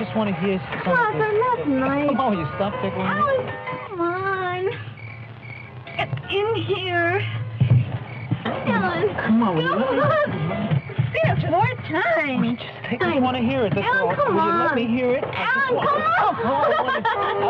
just want to hear something. Arthur, that's nice. Come on, you stop tickling me? Oh, come on. Get in here. Ellen, Come on, will you let me- on. Say it four times. Just take, I want to hear it. That's Alan, all. come will you let me hear it? I just Alan, want- come on. I